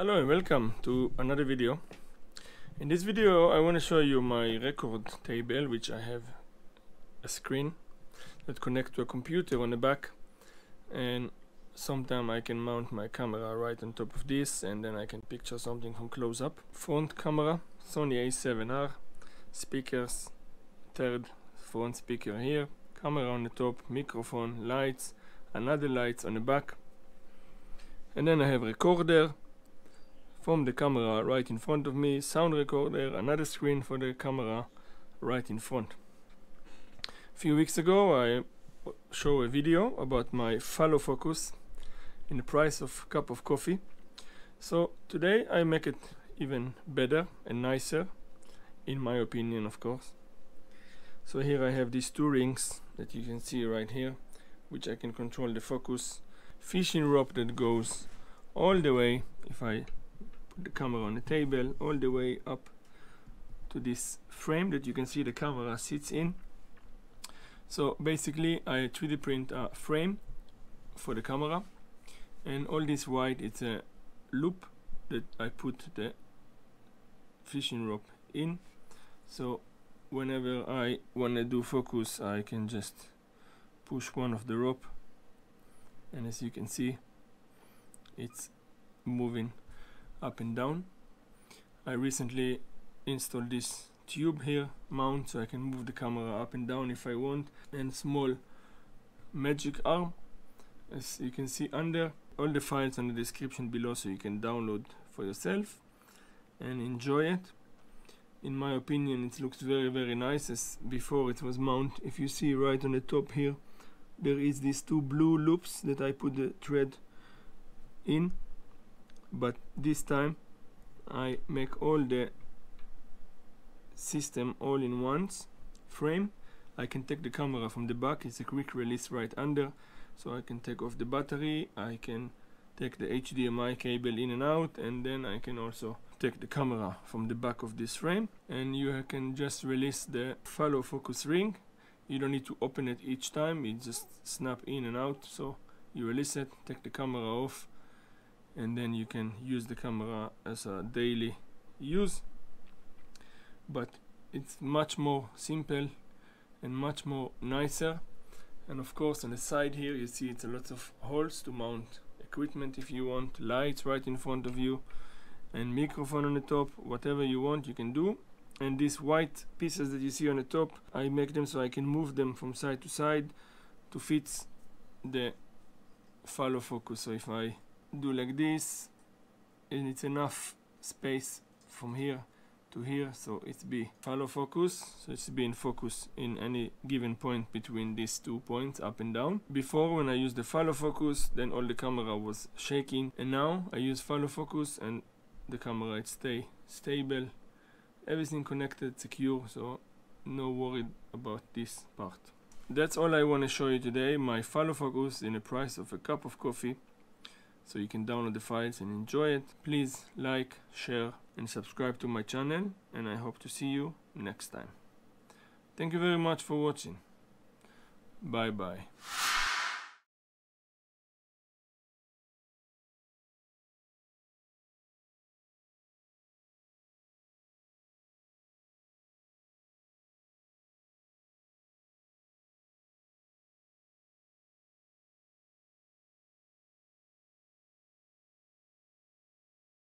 Hello and welcome to another video. In this video I want to show you my record table which I have a screen that connect to a computer on the back. And sometime I can mount my camera right on top of this and then I can picture something from close up. Front camera Sony a7R speakers third front speaker here. Camera on the top microphone lights another lights on the back. And then I have recorder from the camera right in front of me sound recorder another screen for the camera right in front. A few weeks ago I show a video about my follow focus in the price of cup of coffee. So today I make it even better and nicer in my opinion of course. So here I have these two rings that you can see right here which I can control the focus. Fishing rope that goes all the way if I the camera on the table all the way up to this frame that you can see the camera sits in. So basically I 3D print a frame for the camera and all this white it's a loop that I put the fishing rope in. So whenever I want to do focus I can just push one of the rope and as you can see it's moving up and down. I recently installed this tube here mount so I can move the camera up and down if I want. And small magic arm as you can see under all the files in the description below so you can download for yourself and enjoy it. In my opinion it looks very very nice. As before it was mount. If you see right on the top here there is these two blue loops that I put the thread in but this time I make all the system all in once frame. I can take the camera from the back it's a quick release right under so I can take off the battery I can take the HDMI cable in and out and then I can also take the camera from the back of this frame. And you can just release the follow focus ring. You don't need to open it each time it just snap in and out so you release it take the camera off and then you can use the camera as a daily use. But it's much more simple and much more nicer. And of course on the side here you see it's a lot of holes to mount equipment if you want lights right in front of you and microphone on the top whatever you want you can do. And these white pieces that you see on the top I make them so I can move them from side to side to fit the follow focus. So if I do like this and it's enough space from here to here so it's be follow focus so it's be in focus in any given point between these two points up and down. Before when I used the follow focus then all the camera was shaking and now I use follow focus and the camera it stay stable. Everything connected secure so no worried about this part. That's all I want to show you today my follow focus in the price of a cup of coffee so you can download the files and enjoy it. Please like, share and subscribe to my channel and I hope to see you next time. Thank you very much for watching. Bye bye.